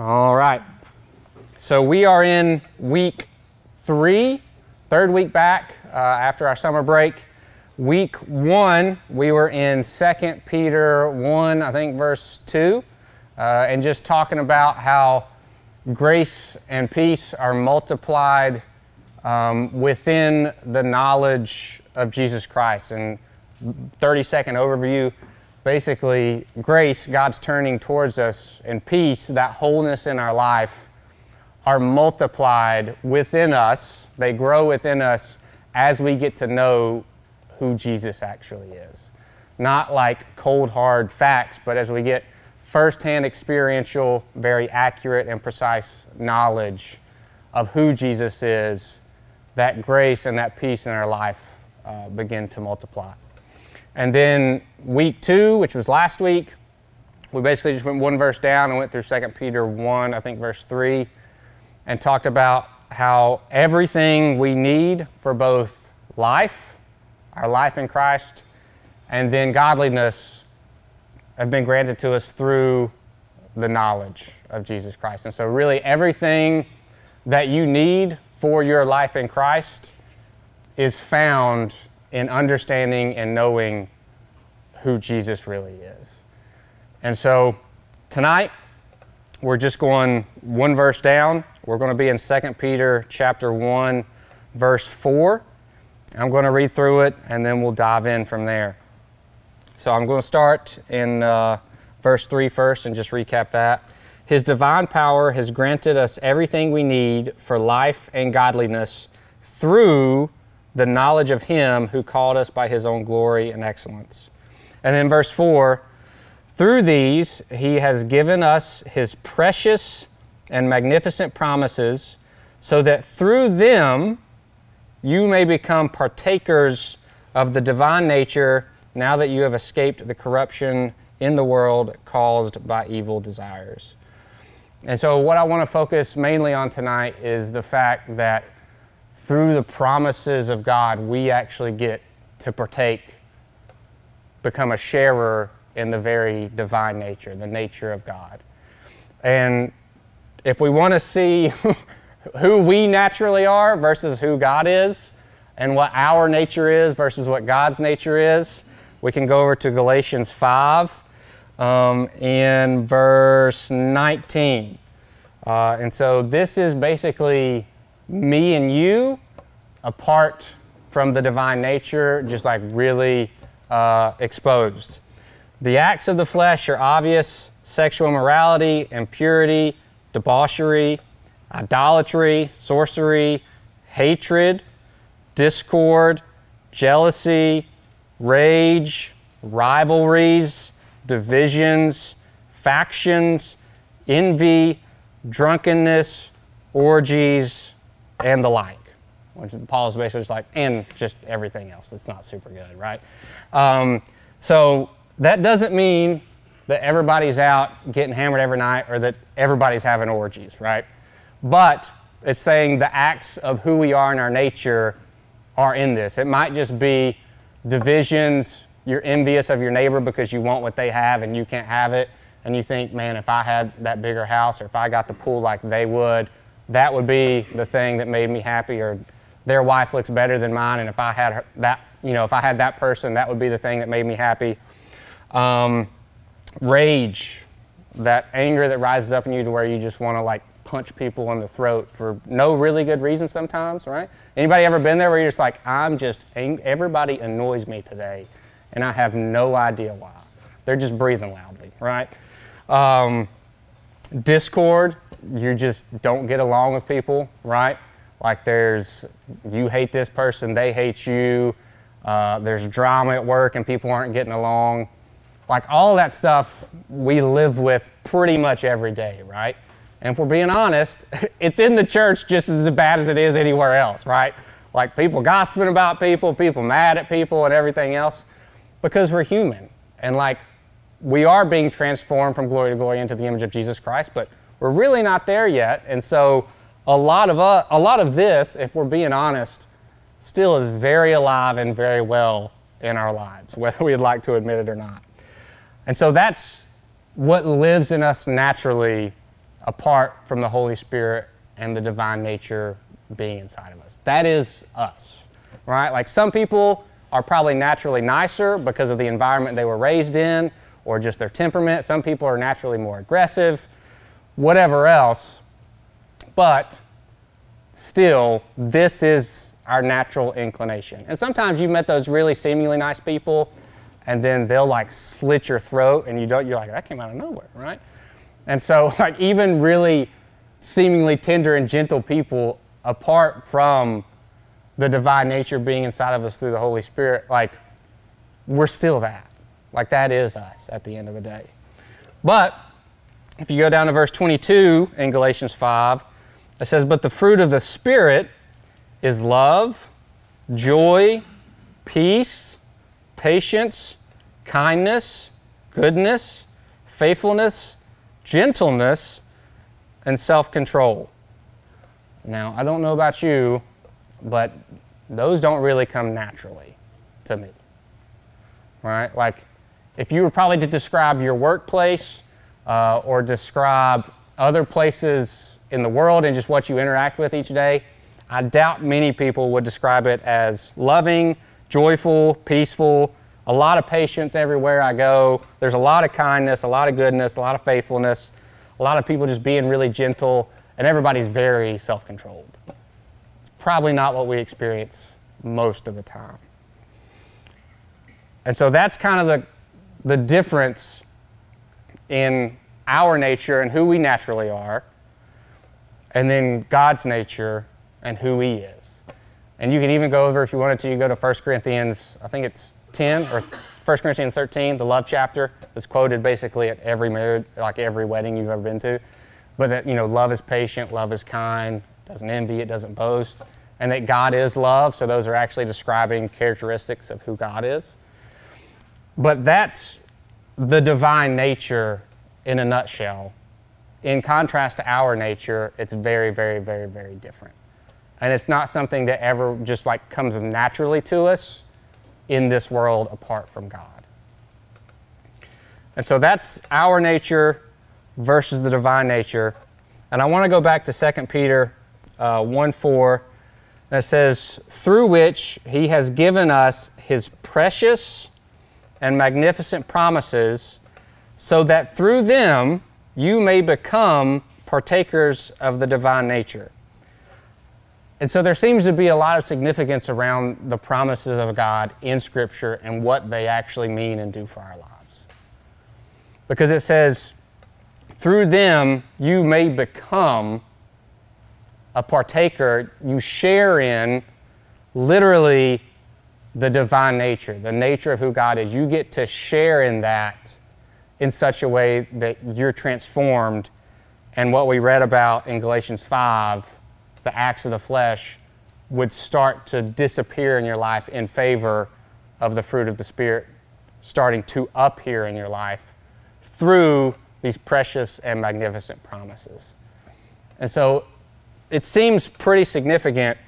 All right. So we are in week three, third week back uh, after our summer break. Week one, we were in 2 Peter 1, I think, verse 2, uh, and just talking about how grace and peace are multiplied um, within the knowledge of Jesus Christ. And 30 second overview basically, grace, God's turning towards us, and peace, that wholeness in our life, are multiplied within us. They grow within us as we get to know who Jesus actually is. Not like cold, hard facts, but as we get firsthand experiential, very accurate and precise knowledge of who Jesus is, that grace and that peace in our life uh, begin to multiply. And then week two, which was last week, we basically just went one verse down and went through 2 Peter 1, I think verse 3, and talked about how everything we need for both life, our life in Christ, and then godliness have been granted to us through the knowledge of Jesus Christ. And so, really, everything that you need for your life in Christ is found in understanding and knowing who Jesus really is. And so tonight we're just going one verse down. We're going to be in 2 Peter chapter 1 verse 4. I'm going to read through it and then we'll dive in from there. So I'm going to start in uh, verse 3 first and just recap that. His divine power has granted us everything we need for life and godliness through the knowledge of Him who called us by His own glory and excellence. And then verse 4 through these, He has given us His precious and magnificent promises, so that through them you may become partakers of the divine nature now that you have escaped the corruption in the world caused by evil desires. And so, what I want to focus mainly on tonight is the fact that through the promises of God, we actually get to partake, become a sharer in the very divine nature, the nature of God. And if we want to see who we naturally are versus who God is, and what our nature is versus what God's nature is, we can go over to Galatians 5 um, in verse 19. Uh, and so this is basically me and you apart from the divine nature, just like really uh, exposed. The acts of the flesh are obvious sexual immorality, impurity, debauchery, idolatry, sorcery, hatred, discord, jealousy, rage, rivalries, divisions, factions, envy, drunkenness, orgies, and the like. Which Paul is basically just like, and just everything else that's not super good, right? Um, so that doesn't mean that everybody's out getting hammered every night or that everybody's having orgies, right? But it's saying the acts of who we are in our nature are in this. It might just be divisions, you're envious of your neighbor because you want what they have and you can't have it. And you think, man, if I had that bigger house or if I got the pool like they would, that would be the thing that made me happy or their wife looks better than mine and if i had that you know if i had that person that would be the thing that made me happy. Um, rage that anger that rises up in you to where you just want to like punch people in the throat for no really good reason sometimes right? Anybody ever been there where you're just like i'm just ang- everybody annoys me today and i have no idea why. They're just breathing loudly right? Um, discord you just don't get along with people, right? Like there's, you hate this person, they hate you. Uh, there's drama at work and people aren't getting along. Like all that stuff we live with pretty much every day, right? And if we're being honest, it's in the church just as bad as it is anywhere else, right? Like people gossiping about people, people mad at people, and everything else because we're human. And like we are being transformed from glory to glory into the image of Jesus Christ, but we're really not there yet. And so a lot of, uh, a lot of this, if we're being honest, still is very alive and very well in our lives, whether we'd like to admit it or not. And so that's what lives in us naturally apart from the Holy Spirit and the divine nature being inside of us. That is us, right? Like some people are probably naturally nicer because of the environment they were raised in or just their temperament. Some people are naturally more aggressive, whatever else. But still, this is our natural inclination. And sometimes you've met those really seemingly nice people, and then they'll like slit your throat, and you don't. You're like, that came out of nowhere, right? And so, like, even really seemingly tender and gentle people, apart from the divine nature being inside of us through the Holy Spirit, like, we're still that. Like, that is us at the end of the day. But if you go down to verse 22 in Galatians 5, it says, But the fruit of the Spirit is love, joy, peace, patience, kindness, goodness, faithfulness, gentleness, and self control. Now, I don't know about you, but those don't really come naturally to me. Right? Like, if you were probably to describe your workplace uh, or describe other places in the world and just what you interact with each day, I doubt many people would describe it as loving, joyful, peaceful, a lot of patience everywhere I go. There's a lot of kindness, a lot of goodness, a lot of faithfulness, a lot of people just being really gentle, and everybody's very self controlled. It's probably not what we experience most of the time. And so that's kind of the, the difference in our nature and who we naturally are, and then God's nature and who He is. And you can even go over, if you wanted to, you go to 1 Corinthians, I think it's 10 or 1 Corinthians 13, the love chapter that's quoted basically at every marriage, like every wedding you've ever been to. But that, you know, love is patient, love is kind, doesn't envy, it doesn't boast. And that God is love, so those are actually describing characteristics of who God is. But that's the divine nature in a nutshell. In contrast to our nature, it's very, very, very, very different. And it's not something that ever just like comes naturally to us in this world apart from God. And so that's our nature versus the divine nature. And I want to go back to 2 Peter uh, 1 4. And it says, Through which he has given us his precious and magnificent promises, so that through them you may become partakers of the divine nature. And so there seems to be a lot of significance around the promises of God in Scripture and what they actually mean and do for our lives. Because it says, through them you may become a partaker, you share in literally the divine nature, the nature of who God is. You get to share in that in such a way that you're transformed. And what we read about in Galatians 5 the acts of the flesh would start to disappear in your life in favor of the fruit of the Spirit starting to appear in your life through these precious and magnificent promises. And so it seems pretty significant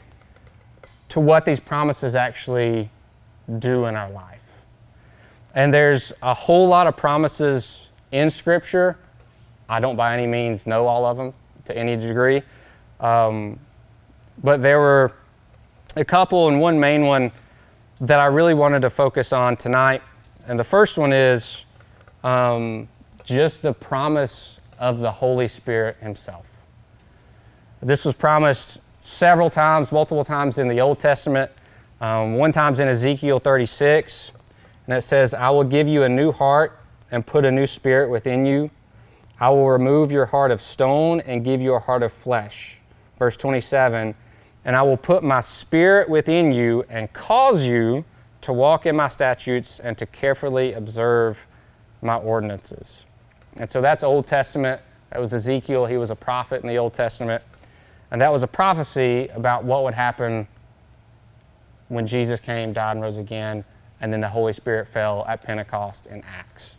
to what these promises actually do in our life. And there's a whole lot of promises in Scripture. I don't by any means know all of them to any degree. Um, but there were a couple and one main one that I really wanted to focus on tonight. And the first one is um, just the promise of the Holy Spirit Himself. This was promised several times, multiple times in the Old Testament. Um, one time's in Ezekiel 36, and it says, I will give you a new heart and put a new spirit within you. I will remove your heart of stone and give you a heart of flesh. Verse 27 And I will put my spirit within you and cause you to walk in my statutes and to carefully observe my ordinances. And so that's Old Testament. That was Ezekiel. He was a prophet in the Old Testament. And that was a prophecy about what would happen when Jesus came, died, and rose again, and then the Holy Spirit fell at Pentecost in Acts.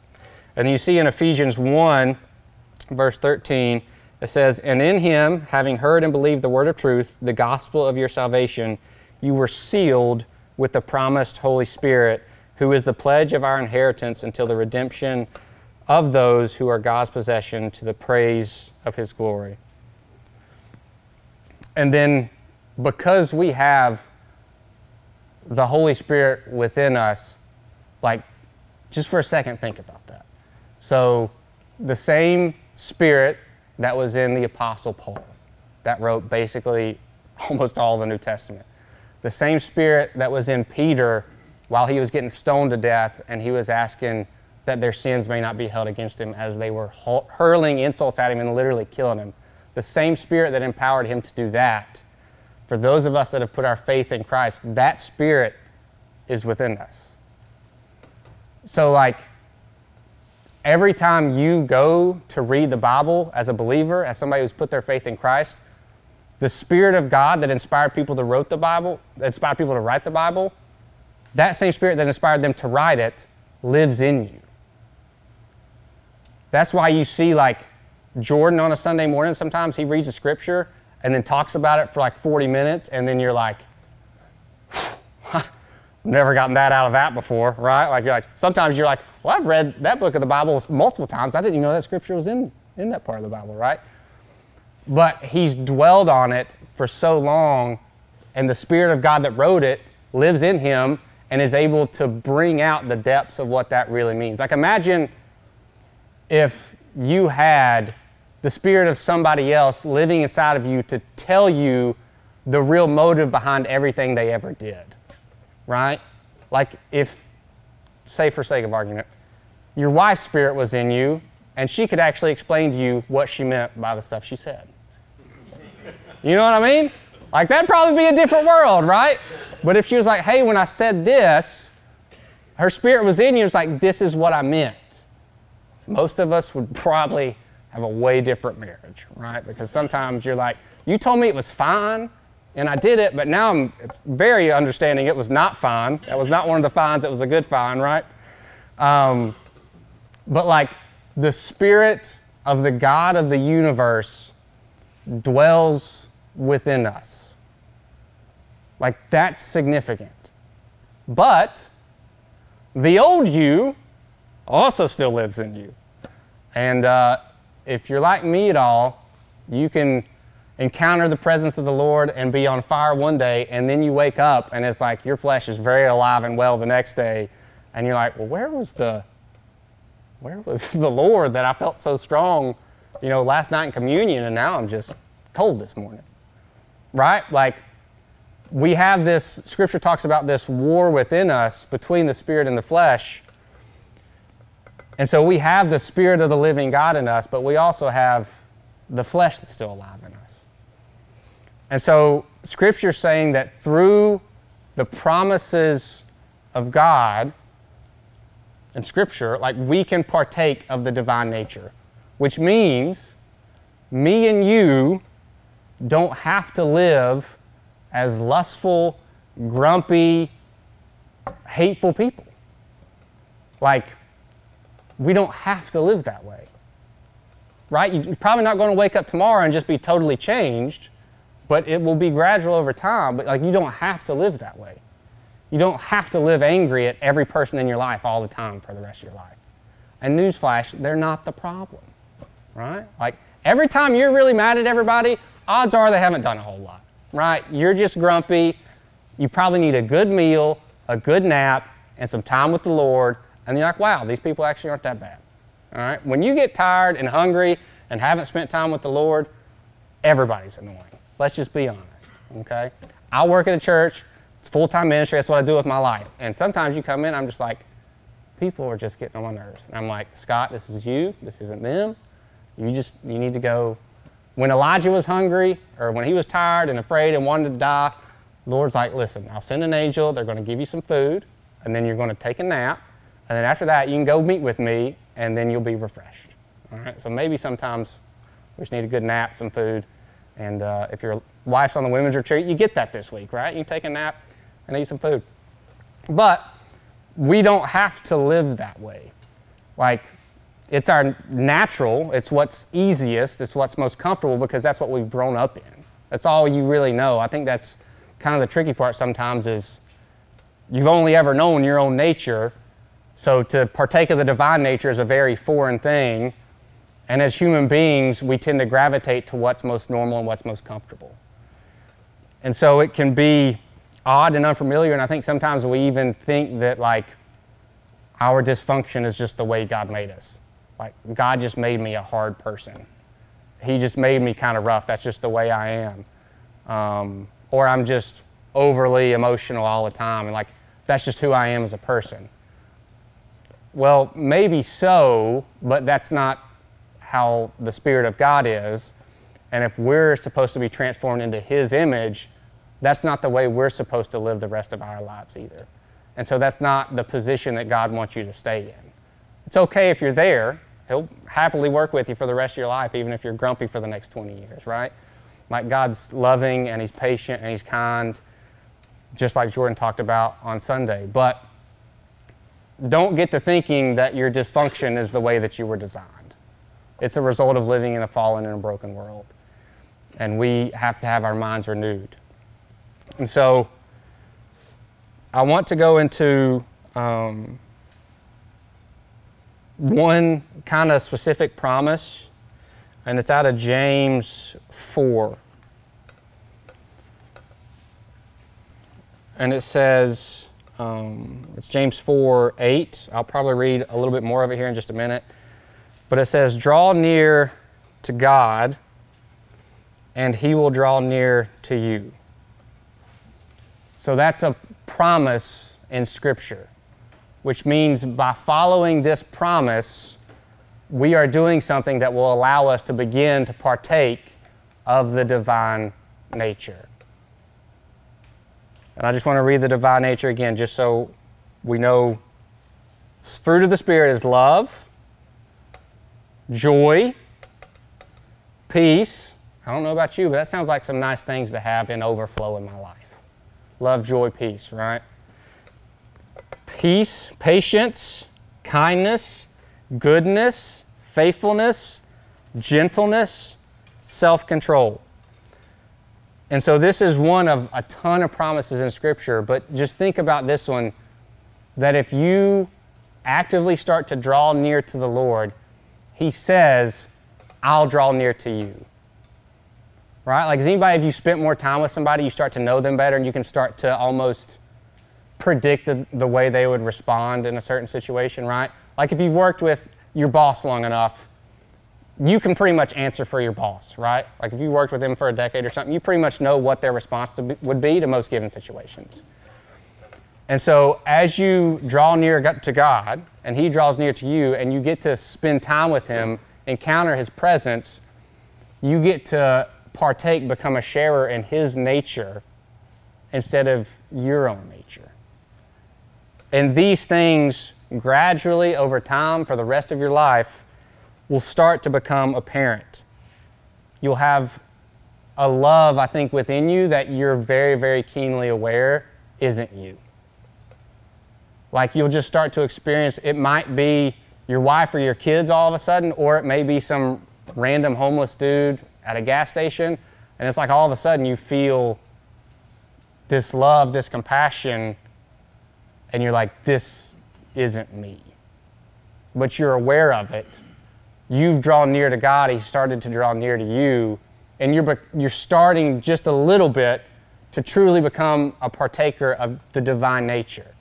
And you see in Ephesians 1, verse 13, it says, And in him, having heard and believed the word of truth, the gospel of your salvation, you were sealed with the promised Holy Spirit, who is the pledge of our inheritance until the redemption of those who are God's possession to the praise of his glory. And then, because we have the Holy Spirit within us, like, just for a second, think about that. So, the same Spirit that was in the Apostle Paul, that wrote basically almost all the New Testament, the same Spirit that was in Peter while he was getting stoned to death and he was asking that their sins may not be held against him as they were hurling insults at him and literally killing him. The same Spirit that empowered him to do that, for those of us that have put our faith in Christ, that Spirit is within us. So, like, every time you go to read the Bible as a believer, as somebody who's put their faith in Christ, the Spirit of God that inspired people to wrote the Bible, that inspired people to write the Bible, that same Spirit that inspired them to write it lives in you. That's why you see like Jordan on a Sunday morning, sometimes he reads a scripture and then talks about it for like 40 minutes, and then you're like, never gotten that out of that before, right? Like you're like, sometimes you're like, well, I've read that book of the Bible multiple times. I didn't even know that scripture was in, in that part of the Bible, right? But he's dwelled on it for so long, and the Spirit of God that wrote it lives in him and is able to bring out the depths of what that really means. Like imagine if you had the spirit of somebody else living inside of you to tell you the real motive behind everything they ever did, right? Like if, say for sake of argument, your wife's spirit was in you and she could actually explain to you what she meant by the stuff she said. You know what I mean? Like that'd probably be a different world, right? But if she was like, hey, when I said this, her spirit was in you, it's like, this is what I meant. Most of us would probably have a way different marriage, right? Because sometimes you're like, you told me it was fine, and I did it, but now I'm very understanding it was not fine. That was not one of the fines, it was a good fine, right? Um, but like the spirit of the God of the universe dwells within us. Like that's significant. But the old you also still lives in you. And uh, if you're like me at all, you can encounter the presence of the Lord and be on fire one day, and then you wake up and it's like your flesh is very alive and well the next day, and you're like, well, where was the where was the Lord that I felt so strong, you know, last night in communion, and now I'm just cold this morning, right? Like we have this Scripture talks about this war within us between the spirit and the flesh and so we have the Spirit of the living God in us, but we also have the flesh that's still alive in us. And so Scripture is saying that through the promises of God in Scripture, like we can partake of the divine nature, which means me and you don't have to live as lustful, grumpy, hateful people. Like, we don't have to live that way. Right? You're probably not going to wake up tomorrow and just be totally changed, but it will be gradual over time. But like you don't have to live that way. You don't have to live angry at every person in your life all the time for the rest of your life. And newsflash, they're not the problem. Right? Like every time you're really mad at everybody, odds are they haven't done a whole lot. Right? You're just grumpy. You probably need a good meal, a good nap, and some time with the Lord and you're like, wow, these people actually aren't that bad. All right? When you get tired and hungry and haven't spent time with the Lord, everybody's annoying. Let's just be honest. Okay? I work at a church, it's full time ministry, that's what I do with my life. And sometimes you come in, I'm just like, people are just getting on my nerves. And I'm like, Scott, this is you, this isn't them. You just, you need to go. When Elijah was hungry, or when he was tired and afraid and wanted to die, Lord's like, listen, I'll send an angel, they're going to give you some food, and then you're going to take a nap, and then after that, you can go meet with me, and then you'll be refreshed. All right? So maybe sometimes we just need a good nap, some food. And uh, if your wife's on the women's retreat, you get that this week, right? You take a nap and eat some food. But we don't have to live that way. Like, it's our natural, it's what's easiest, it's what's most comfortable because that's what we've grown up in. That's all you really know. I think that's kind of the tricky part sometimes is you've only ever known your own nature So to partake of the divine nature is a very foreign thing. And as human beings, we tend to gravitate to what's most normal and what's most comfortable. And so it can be odd and unfamiliar. And I think sometimes we even think that, like, our dysfunction is just the way God made us. Like, God just made me a hard person. He just made me kind of rough. That's just the way I am. Um, or I'm just overly emotional all the time. And, like, that's just who I am as a person. Well, maybe so, but that's not how the Spirit of God is. And if we're supposed to be transformed into His image, that's not the way we're supposed to live the rest of our lives either. And so that's not the position that God wants you to stay in. It's okay if you're there. He'll happily work with you for the rest of your life, even if you're grumpy for the next 20 years, right? Like God's loving and He's patient and He's kind, just like Jordan talked about on Sunday. But don't get to thinking that your dysfunction is the way that you were designed. It's a result of living in a fallen and a broken world. And we have to have our minds renewed. And so I want to go into um, one kind of specific promise, and it's out of James 4. And it says, um, it's James 4 8. I'll probably read a little bit more of it here in just a minute. But it says, Draw near to God, and he will draw near to you. So that's a promise in Scripture, which means by following this promise, we are doing something that will allow us to begin to partake of the divine nature. And I just want to read the divine nature again, just so we know fruit of the Spirit is love, joy, peace. I don't know about you, but that sounds like some nice things to have in overflow in my life love, joy, peace, right? Peace, patience, kindness, goodness, faithfulness, gentleness, self control. And so this is one of a ton of promises in Scripture, but just think about this one that if you actively start to draw near to the Lord, He says, I'll draw near to you right? Like, has anybody, if you spent more time with somebody, you start to know them better and you can start to almost predict the, the way they would respond in a certain situation, right? Like, if you've worked with your boss long enough, you can pretty much answer for your boss, right? Like, if you worked with them for a decade or something, you pretty much know what their response be, would be to most given situations. And so, as you draw near to God and He draws near to you, and you get to spend time with Him, encounter His presence, you get to partake, become a sharer in His nature instead of your own nature. And these things gradually over time for the rest of your life will start to become apparent. You'll have a love, I think, within you that you're very, very keenly aware isn't you. Like you'll just start to experience it might be your wife or your kids all of a sudden, or it may be some random homeless dude at a gas station, and it's like all of a sudden you feel this love, this compassion, and you're like, this isn't me. But you're aware of it. You've drawn near to God, He started to draw near to you, and you're, you're starting just a little bit to truly become a partaker of the divine nature.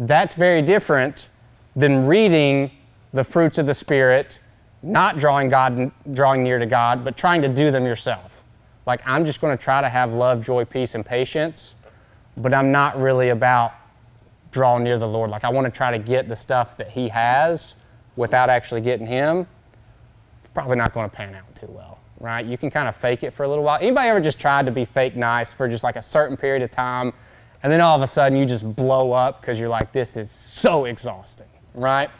That's very different than reading the fruits of the Spirit not drawing God, drawing near to God, but trying to do them yourself. Like I'm just going to try to have love, joy, peace, and patience, but I'm not really about drawing near the Lord. Like I want to try to get the stuff that He has without actually getting Him. It's probably not going to pan out too well, right? You can kind of fake it for a little while. Anybody ever just tried to be fake nice for just like a certain period of time, and then all of a sudden you just blow up because you're like, this is so exhausting, right?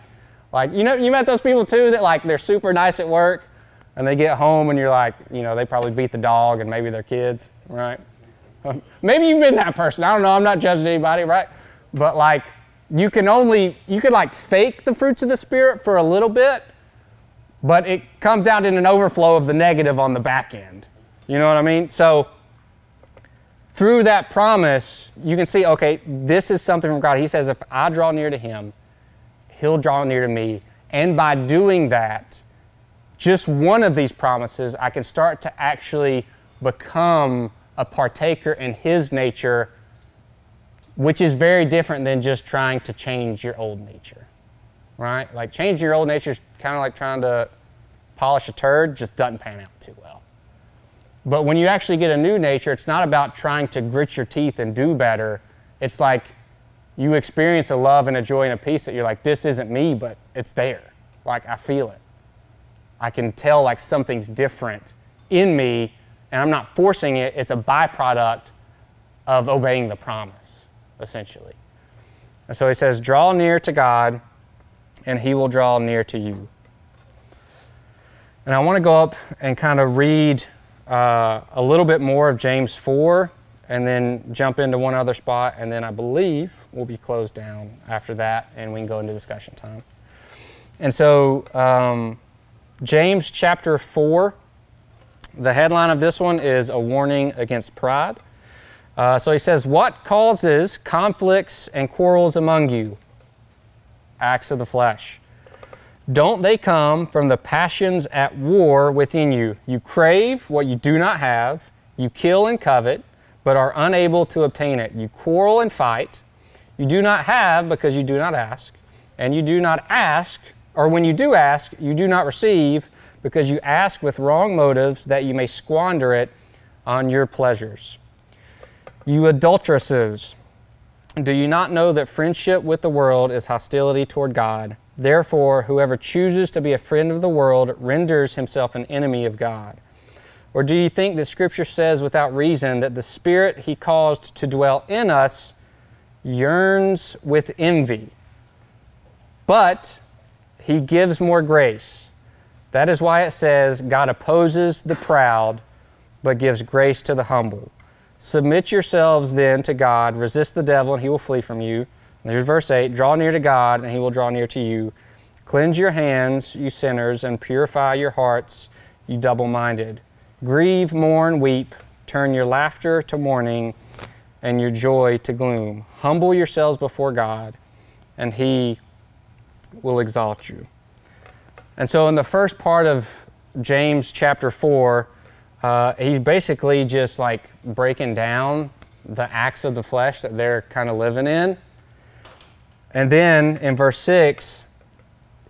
Like, you know, you met those people too that like they're super nice at work and they get home and you're like, you know, they probably beat the dog and maybe their kids, right? Maybe you've been that person. I don't know. I'm not judging anybody, right? But like, you can only, you can like fake the fruits of the Spirit for a little bit, but it comes out in an overflow of the negative on the back end. You know what I mean? So, through that promise, you can see, okay, this is something from God. He says, if I draw near to Him, He'll draw near to me. And by doing that, just one of these promises, I can start to actually become a partaker in His nature, which is very different than just trying to change your old nature, right? Like changing your old nature is kind of like trying to polish a turd, just doesn't pan out too well. But when you actually get a new nature, it's not about trying to grit your teeth and do better. It's like you experience a love and a joy and a peace that you're like, this isn't me, but it's there. Like I feel it. I can tell like something's different in me, and I'm not forcing it. It's a byproduct of obeying the promise, essentially. And so he says, draw near to God, and he will draw near to you. And I want to go up and kind of read uh, a little bit more of James 4 and then jump into one other spot, and then I believe we'll be closed down after that, and we can go into discussion time. And so, um, James chapter 4, the headline of this one is A Warning Against Pride. Uh, so he says, What causes conflicts and quarrels among you? Acts of the flesh. Don't they come from the passions at war within you? You crave what you do not have, you kill and covet, but are unable to obtain it. You quarrel and fight. You do not have because you do not ask, and you do not ask, or when you do ask, you do not receive because you ask with wrong motives that you may squander it on your pleasures. You adulteresses, do you not know that friendship with the world is hostility toward God? Therefore, whoever chooses to be a friend of the world renders himself an enemy of God. Or do you think that Scripture says without reason that the Spirit He caused to dwell in us yearns with envy? But He gives more grace. That is why it says, God opposes the proud, but gives grace to the humble. Submit yourselves then to God, resist the devil, and he will flee from you. There's verse 8 Draw near to God, and he will draw near to you. Cleanse your hands, you sinners, and purify your hearts, you double minded. Grieve, mourn, weep. Turn your laughter to mourning and your joy to gloom. Humble yourselves before God, and he will exalt you. And so, in the first part of James chapter 4, uh, he's basically just like breaking down the acts of the flesh that they're kind of living in. And then in verse 6,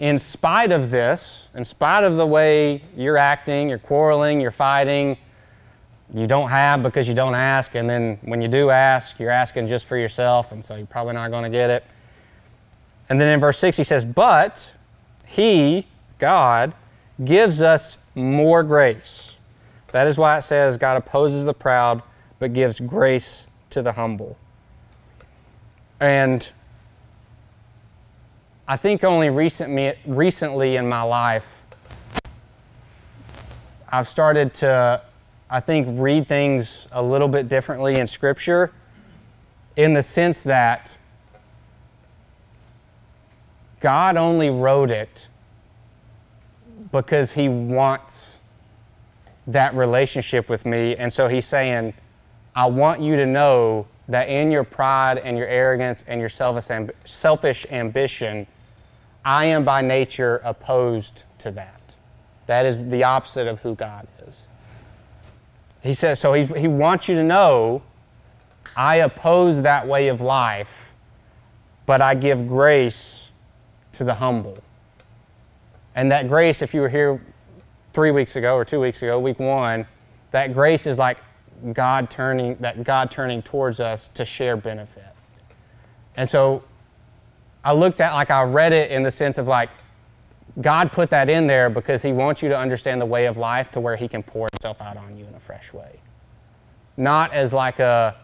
in spite of this, in spite of the way you're acting, you're quarreling, you're fighting, you don't have because you don't ask, and then when you do ask, you're asking just for yourself, and so you're probably not going to get it. And then in verse 6, he says, But he, God, gives us more grace. That is why it says, God opposes the proud, but gives grace to the humble. And I think only recent, recently in my life, I've started to, I think, read things a little bit differently in Scripture in the sense that God only wrote it because He wants that relationship with me. And so He's saying, I want you to know that in your pride and your arrogance and your selfish selfish ambition, I am by nature opposed to that. That is the opposite of who God is. He says, so he wants you to know I oppose that way of life, but I give grace to the humble. And that grace, if you were here three weeks ago or two weeks ago, week one, that grace is like God turning, that God turning towards us to share benefit. And so I looked at, like, I read it in the sense of like, God put that in there because He wants you to understand the way of life to where He can pour Himself out on you in a fresh way. Not as like a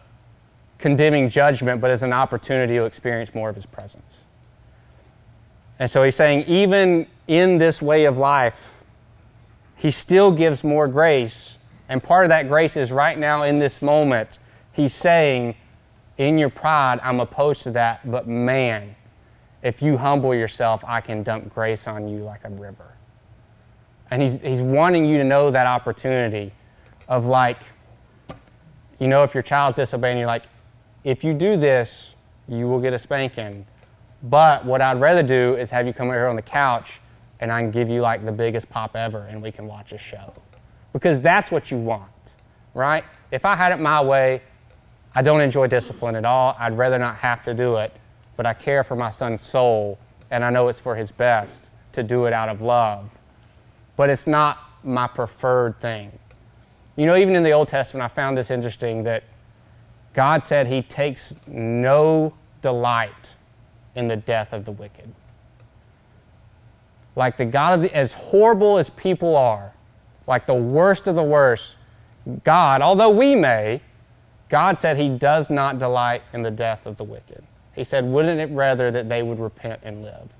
condemning judgment, but as an opportunity to experience more of His presence. And so He's saying, even in this way of life, He still gives more grace and part of that grace is right now in this moment, He's saying, in your pride, I'm opposed to that, but man, if you humble yourself, I can dump grace on you like a river. And he's, he's wanting you to know that opportunity of like, you know, if your child's disobeying, you're like, if you do this, you will get a spanking. But what I'd rather do is have you come over here on the couch and I can give you like the biggest pop ever and we can watch a show. Because that's what you want, right? If I had it my way, I don't enjoy discipline at all. I'd rather not have to do it, but I care for my son's soul and I know it's for his best to do it out of love. But it's not my preferred thing. You know, even in the Old Testament, I found this interesting that God said He takes no delight in the death of the wicked. Like the God of the, as horrible as people are, like the worst of the worst, God, although we may, God said He does not delight in the death of the wicked. He said, wouldn't it rather that they would repent and live?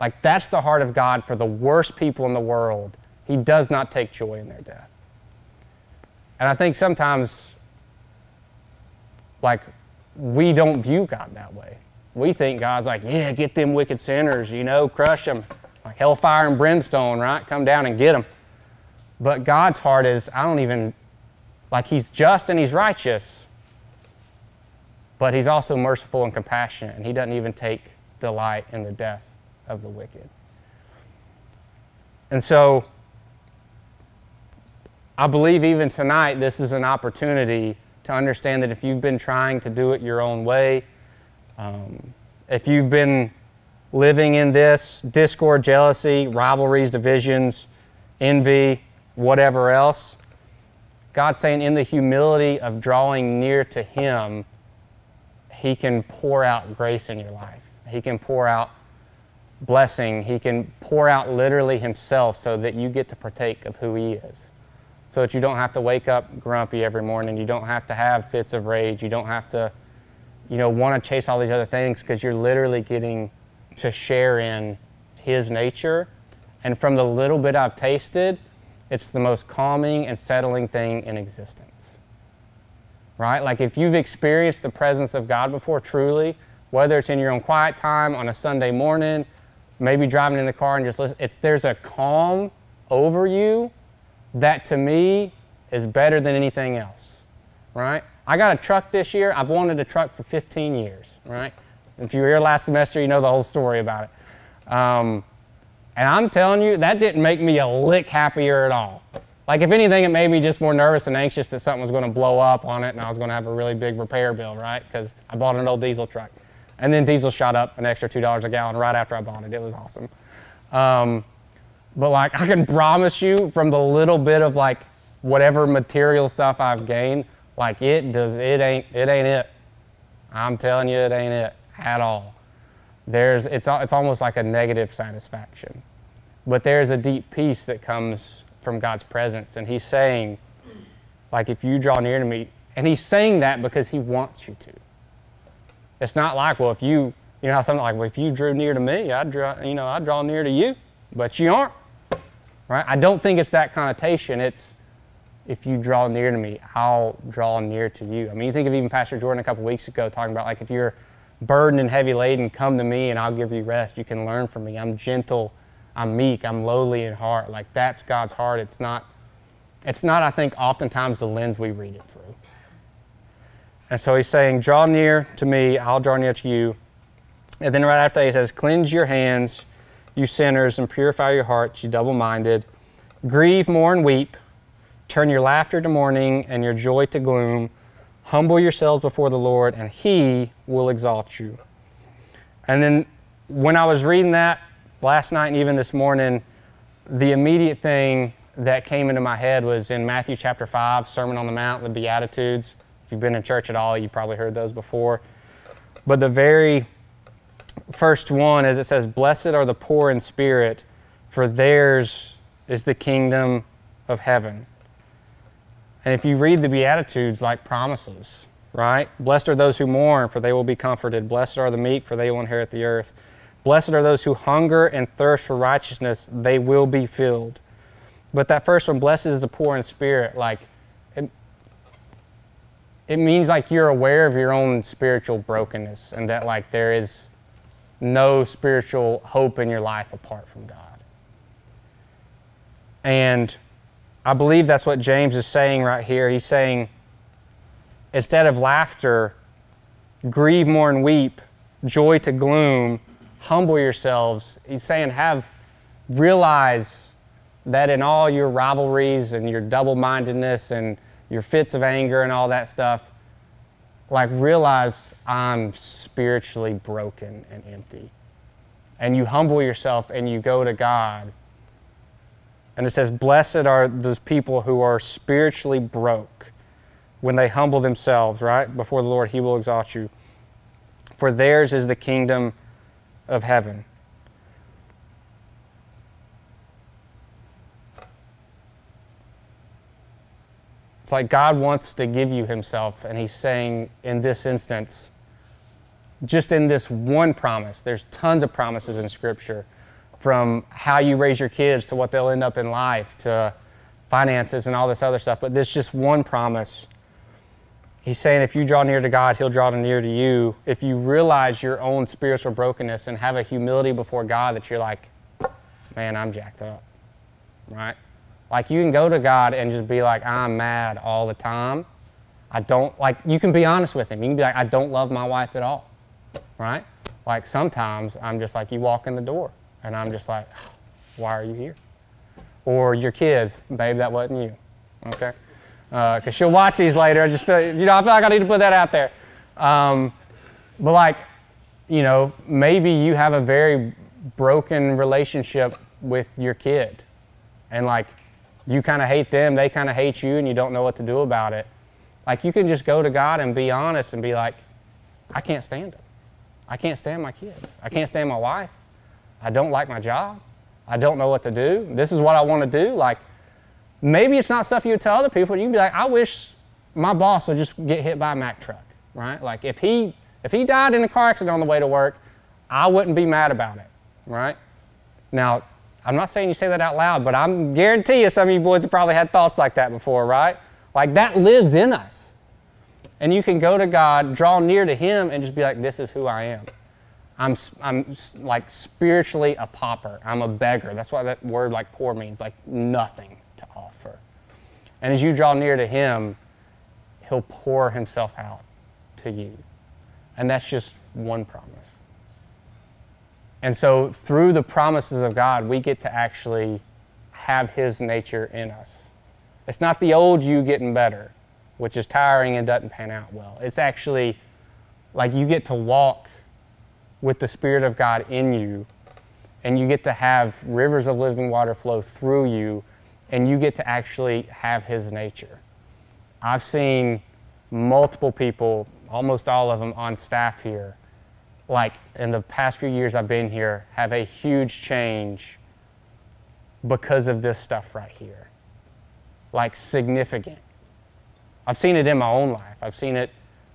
Like that's the heart of God for the worst people in the world. He does not take joy in their death. And I think sometimes, like, we don't view God that way. We think God's like, yeah, get them wicked sinners, you know, crush them. Like hellfire and brimstone, right? Come down and get them. But God's heart is, I don't even, like, He's just and He's righteous, but He's also merciful and compassionate, and He doesn't even take delight in the death of the wicked. And so, I believe even tonight this is an opportunity to understand that if you've been trying to do it your own way, um, if you've been living in this discord, jealousy, rivalries, divisions, envy, whatever else, God's saying in the humility of drawing near to Him, He can pour out grace in your life. He can pour out blessing. He can pour out literally Himself so that you get to partake of who He is so that you don't have to wake up grumpy every morning. You don't have to have fits of rage. You don't have to, you know, want to chase all these other things because you're literally getting to share in His nature. And from the little bit I've tasted, it's the most calming and settling thing in existence. Right? Like if you've experienced the presence of God before, truly, whether it's in your own quiet time on a Sunday morning, maybe driving in the car and just listen, it's there's a calm over you that to me is better than anything else, right? I got a truck this year. I've wanted a truck for 15 years, right? If you were here last semester, you know the whole story about it. Um, and I'm telling you, that didn't make me a lick happier at all. Like, if anything, it made me just more nervous and anxious that something was going to blow up on it and I was going to have a really big repair bill, right? Because I bought an old diesel truck. And then diesel shot up an extra $2 a gallon right after I bought it. It was awesome. Um, but like I can promise you from the little bit of like whatever material stuff I've gained, like it does it ain't it ain't it. I'm telling you it ain't it at all. There's it's it's almost like a negative satisfaction. But there's a deep peace that comes from God's presence and he's saying like if you draw near to me and he's saying that because he wants you to. It's not like well if you you know how something like well if you drew near to me, I'd draw you know I'd draw near to you, but you aren't right? I don't think it's that connotation. It's if you draw near to me, I'll draw near to you. I mean, you think of even Pastor Jordan a couple weeks ago talking about like if you're burdened and heavy laden, come to me and I'll give you rest. You can learn from me. I'm gentle, I'm meek, I'm lowly in heart. Like that's God's heart. It's not, it's not, I think, oftentimes the lens we read it through. And so he's saying, Draw near to me, I'll draw near to you. And then right after that, he says, Cleanse your hands, you sinners, and purify your hearts, you double minded. Grieve, mourn, weep. Turn your laughter to mourning and your joy to gloom. Humble yourselves before the Lord, and He will exalt you. And then when I was reading that last night and even this morning, the immediate thing that came into my head was in Matthew chapter 5, Sermon on the Mount, the Beatitudes. If you've been in church at all, you've probably heard those before. But the very first one, as it says, Blessed are the poor in spirit, for theirs is the kingdom of heaven. And if you read the Beatitudes like promises, right? Blessed are those who mourn, for they will be comforted. Blessed are the meek, for they will inherit the earth. Blessed are those who hunger and thirst for righteousness, they will be filled. But that first one, blessed is the poor in spirit, like, it, it means like you're aware of your own spiritual brokenness and that like there is no spiritual hope in your life apart from God. And I believe that's what James is saying right here. He's saying, instead of laughter, grieve, mourn, weep, joy to gloom, humble yourselves. He's saying, have, realize that in all your rivalries and your double mindedness and your fits of anger and all that stuff, like realize I'm spiritually broken and empty. And you humble yourself and you go to God. And it says, Blessed are those people who are spiritually broke when they humble themselves, right? Before the Lord, He will exalt you. For theirs is the kingdom of heaven. It's like God wants to give you Himself, and He's saying in this instance, just in this one promise, there's tons of promises in Scripture from how you raise your kids to what they'll end up in life to finances and all this other stuff. But there's just one promise. He's saying if you draw near to God, He'll draw near to you. If you realize your own spiritual brokenness and have a humility before God that you're like, man, I'm jacked up, right? Like you can go to God and just be like, I'm mad all the time. I don't like you can be honest with him. You can be like, I don't love my wife at all. Right? Like sometimes I'm just like you walk in the door and I'm just like, why are you here? Or your kids, babe, that wasn't you. Okay? Because uh, she'll watch these later. I just feel, you know, I feel like I need to put that out there. Um, but like, you know, maybe you have a very broken relationship with your kid. And like, you kind of hate them, they kind of hate you, and you don't know what to do about it. Like you can just go to God and be honest and be like, I can't stand them. I can't stand my kids. I can't stand my wife. I don't like my job. I don't know what to do. This is what I want to do. Like, maybe it's not stuff you would tell other people. You can be like, I wish my boss would just get hit by a Mack truck, right? Like, if he if he died in a car accident on the way to work, I wouldn't be mad about it, right? Now, I'm not saying you say that out loud, but I'm guarantee you some of you boys have probably had thoughts like that before, right? Like that lives in us. And you can go to God, draw near to Him, and just be like, this is who I am. I'm, I'm like spiritually a pauper. I'm a beggar. That's why that word like poor means, like nothing to offer. And as you draw near to Him, He'll pour Himself out to you. And that's just one promise. And so, through the promises of God, we get to actually have His nature in us. It's not the old you getting better, which is tiring and doesn't pan out well. It's actually like you get to walk with the Spirit of God in you, and you get to have rivers of living water flow through you, and you get to actually have His nature. I've seen multiple people, almost all of them on staff here, like in the past few years I've been here, have a huge change because of this stuff right here. Like significant. I've seen it in my own life. I've seen it,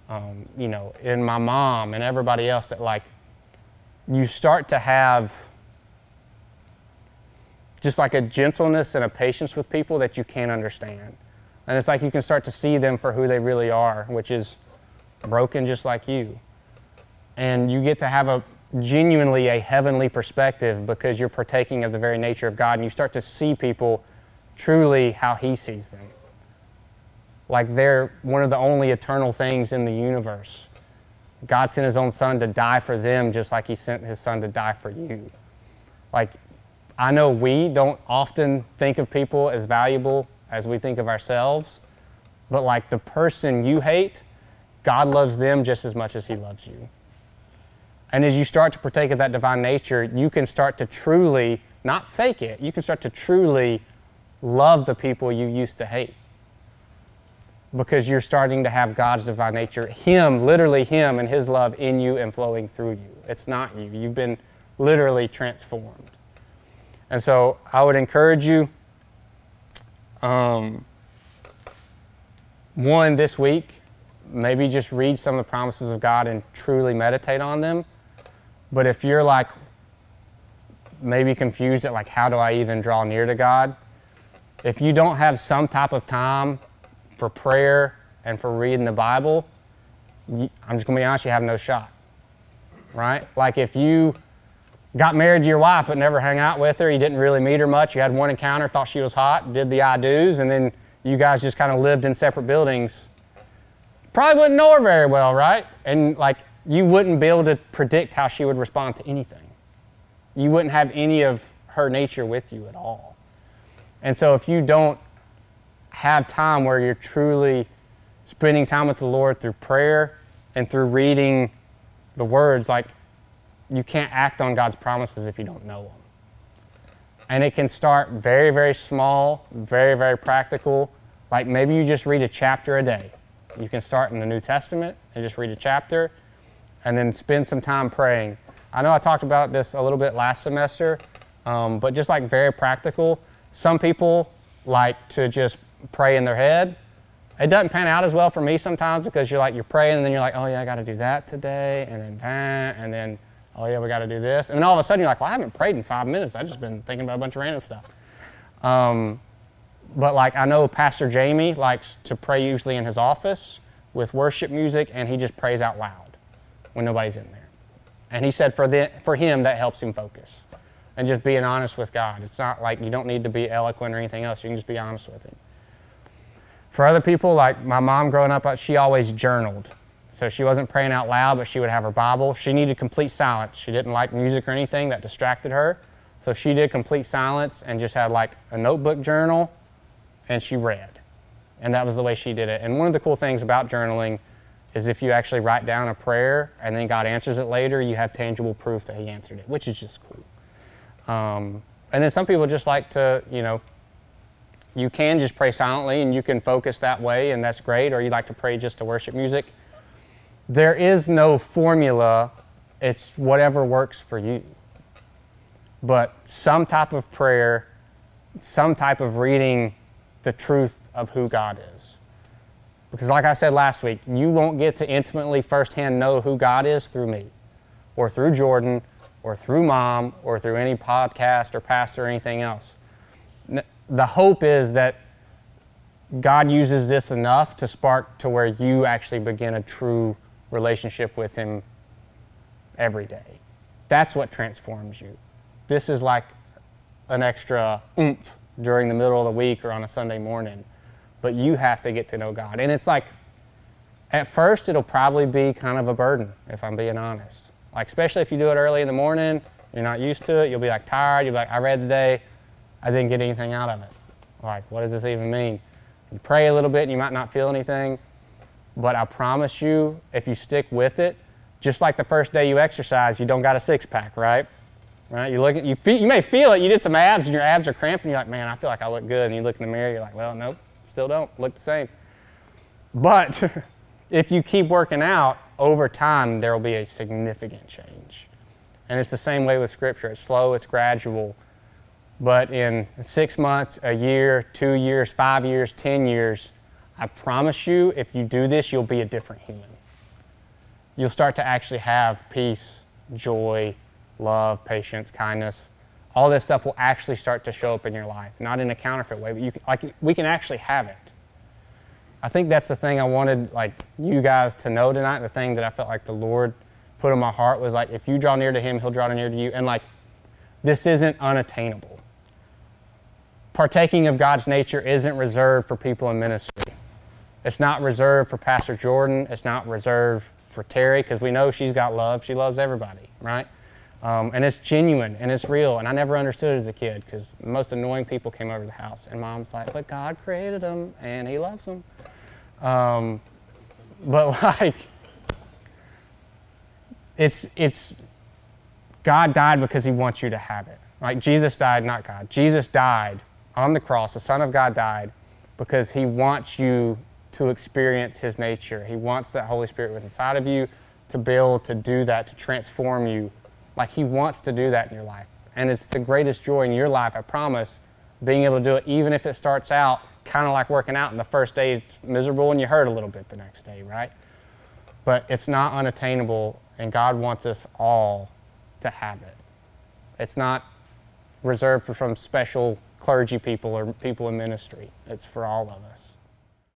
um, you know, in my mom and everybody else that like you start to have just like a gentleness and a patience with people that you can't understand. And it's like you can start to see them for who they really are, which is broken just like you and you get to have a genuinely a heavenly perspective because you're partaking of the very nature of God and you start to see people truly how He sees them. Like they're one of the only eternal things in the universe. God sent His own Son to die for them just like He sent His Son to die for you. Like, I know we don't often think of people as valuable as we think of ourselves, but like the person you hate, God loves them just as much as He loves you. And as you start to partake of that divine nature, you can start to truly, not fake it, you can start to truly love the people you used to hate. Because you're starting to have God's divine nature, Him, literally Him, and His love in you and flowing through you. It's not you. You've been literally transformed. And so I would encourage you um, one, this week, maybe just read some of the promises of God and truly meditate on them. But if you're like maybe confused at like how do I even draw near to God, if you don't have some type of time for prayer and for reading the Bible, I'm just gonna be honest, you have no shot. Right? Like if you got married to your wife but never hung out with her, you didn't really meet her much, you had one encounter, thought she was hot, did the I do's, and then you guys just kind of lived in separate buildings, probably wouldn't know her very well, right? And like you wouldn't be able to predict how she would respond to anything. You wouldn't have any of her nature with you at all. And so if you don't have time where you're truly spending time with the Lord through prayer and through reading the words, like you can't act on God's promises if you don't know them. And it can start very, very small, very, very practical. Like maybe you just read a chapter a day. You can start in the New Testament and just read a chapter and then spend some time praying. I know I talked about this a little bit last semester, um, but just like very practical. Some people like to just pray in their head. It doesn't pan out as well for me sometimes because you're like, you're praying and then you're like, oh yeah, I got to do that today and then that and then, oh yeah, we got to do this. And then all of a sudden you're like, well, I haven't prayed in five minutes. I've just been thinking about a bunch of random stuff. Um, but like I know Pastor Jamie likes to pray usually in his office with worship music and he just prays out loud when nobody's in there. And he said for, the, for him that helps him focus and just being honest with God. It's not like you don't need to be eloquent or anything else. You can just be honest with Him. For other people, like my mom growing up, she always journaled. So she wasn't praying out loud, but she would have her Bible. She needed complete silence. She didn't like music or anything that distracted her. So she did complete silence and just had like a notebook journal and she read. And that was the way she did it. And one of the cool things about journaling is if you actually write down a prayer and then God answers it later, you have tangible proof that He answered it, which is just cool. Um, and then some people just like to, you know, you can just pray silently and you can focus that way, and that's great, or you like to pray just to worship music. There is no formula, it's whatever works for you. But some type of prayer, some type of reading the truth of who God is. Because, like I said last week, you won't get to intimately firsthand know who God is through me or through Jordan or through mom or through any podcast or pastor or anything else. The hope is that God uses this enough to spark to where you actually begin a true relationship with Him every day. That's what transforms you. This is like an extra oomph during the middle of the week or on a Sunday morning. But you have to get to know God. And it's like, at first, it'll probably be kind of a burden, if I'm being honest. Like, especially if you do it early in the morning, you're not used to it, you'll be like tired, you'll be like, I read today, I didn't get anything out of it. Like, what does this even mean? You pray a little bit and you might not feel anything, but I promise you, if you stick with it, just like the first day you exercise, you don't got a six pack, right? Right? You look at you feel, you may feel it, you did some abs and your abs are cramping, you're like, man, I feel like I look good. And you look in the mirror, you're like, well, nope, still don't, look the same. But if you keep working out, over time there will be a significant change. And it's the same way with Scripture. It's slow, it's gradual. But in six months, a year, two years, five years, ten years, I promise you, if you do this, you'll be a different human. You'll start to actually have peace, joy, love, patience, kindness. All this stuff will actually start to show up in your life, not in a counterfeit way, but you can, like we can actually have it. I think that's the thing I wanted like you guys to know tonight. The thing that I felt like the Lord put in my heart was like, if you draw near to Him, He'll draw near to you. And like, this isn't unattainable. Partaking of God's nature isn't reserved for people in ministry. It's not reserved for Pastor Jordan. It's not reserved for Terry because we know she's got love. She loves everybody, right? Um, and it's genuine and it's real. And I never understood it as a kid because the most annoying people came over the house. And mom's like, but God created them and He loves them. Um, but like, it's, it's, God died because he wants you to have it. Right? Jesus died, not God. Jesus died on the cross. The Son of God died because he wants you to experience his nature. He wants that Holy Spirit within inside of you to be able to do that, to transform you. Like he wants to do that in your life. And it's the greatest joy in your life, I promise, being able to do it, even if it starts out kind of like working out, and the first day it's miserable and you hurt a little bit the next day, right? But it's not unattainable, and God wants us all to have it. It's not reserved for some special clergy people or people in ministry, it's for all of us.